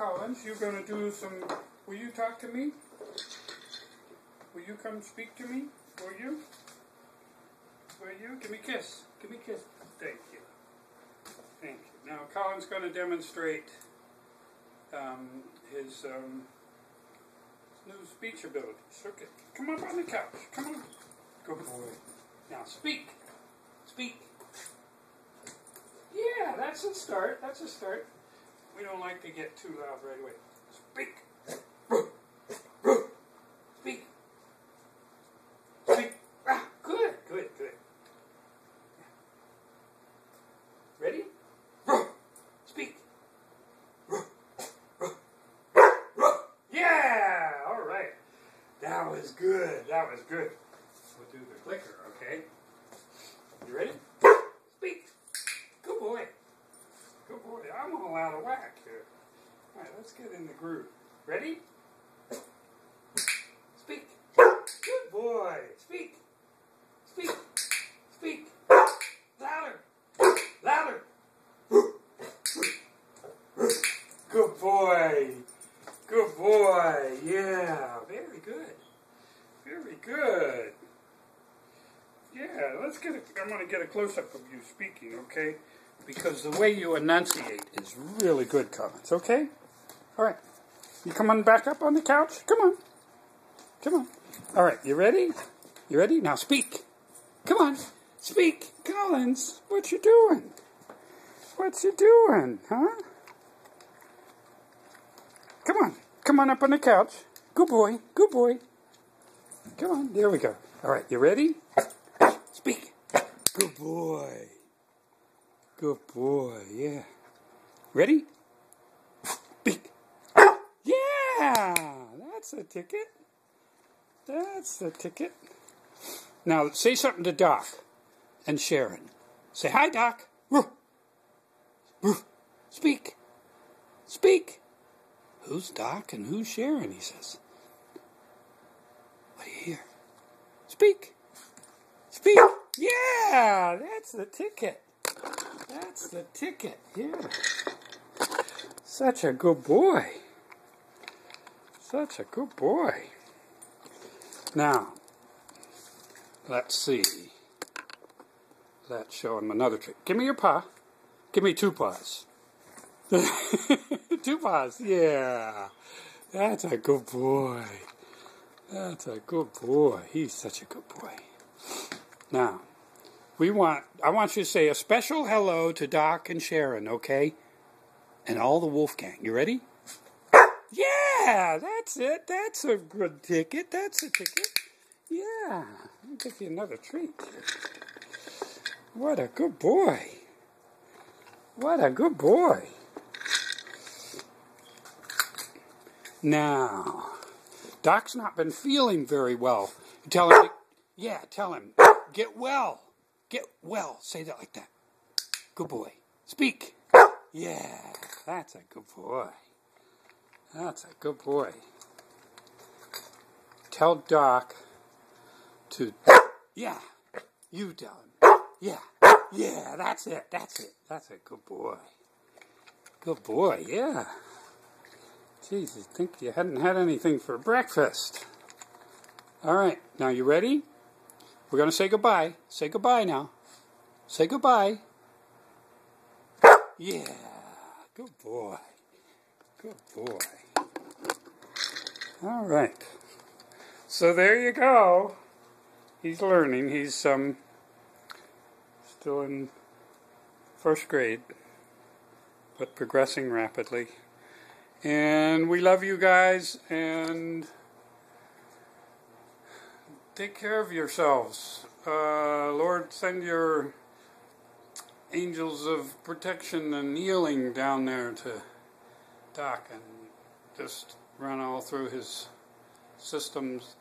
Collins, you're going to do some. Will you talk to me? Will you come speak to me? Will you? Will you? Give me a kiss. Give me a kiss. Thank you. Thank you. Now, Collins going to demonstrate um, his, um, new speech abilities. Okay. Come up on the couch. Come on. Good boy. Now, speak. Speak. Yeah, that's a start. That's a start. We don't like to get too loud right away. Speak. Speak. Speak. Ah, good, good, good. Ready? Speak. Yeah, all right. That was good. That was good. We'll do the clicker, okay? You ready? Speak. Good boy. I'm all out of whack here. All right, let's get in the groove. Ready? Speak. Good boy. Speak. Speak. Speak. Louder. Louder. Good boy. Good boy. Yeah. Very good. Very good. Yeah, let's get a, I'm going to get a close-up of you speaking, okay? Because the way you enunciate is really good, Collins, okay? All right. You come on back up on the couch? Come on. Come on. All right, you ready? You ready? Now speak. Come on. Speak. Collins, what you doing? What you doing, huh? Come on. Come on up on the couch. Good boy. Good boy. Come on. There we go. All right, you ready? Speak. Good boy. Good boy. Yeah. Ready? Yeah. That's a ticket. That's the ticket. Now say something to Doc and Sharon. Say hi, Doc. Speak. Speak. Who's Doc and who's Sharon? He says. What do you hear? Speak. Speak. Yeah, that's the ticket. That's the ticket. Yeah. Such a good boy. Such a good boy. Now, let's see. Let's show him another trick. Give me your paw. Give me two paws. two paws. Yeah. That's a good boy. That's a good boy. He's such a good boy. Now, we want I want you to say a special hello to Doc and Sharon, okay? And all the Wolf Gang. You ready? Yeah, that's it. That's a good ticket. That's a ticket. Yeah. I'll give you another treat. What a good boy. What a good boy. Now, Doc's not been feeling very well. Tell him, yeah, tell him, get well. Get well. Say that like that. Good boy. Speak. Yeah, that's a good boy. That's a good boy. Tell Doc to, yeah, you tell him. Yeah, yeah, that's it, that's it. That's a good boy. Good boy, yeah. Jesus, think you hadn't had anything for breakfast. All right, now you ready? We're going to say goodbye. Say goodbye now. Say goodbye. Yeah, good boy. Good boy. All right. So there you go. He's learning. He's um still in first grade, but progressing rapidly. And we love you guys and take care of yourselves. Uh, Lord, send your angels of protection and healing down there to Doc and just run all through his systems.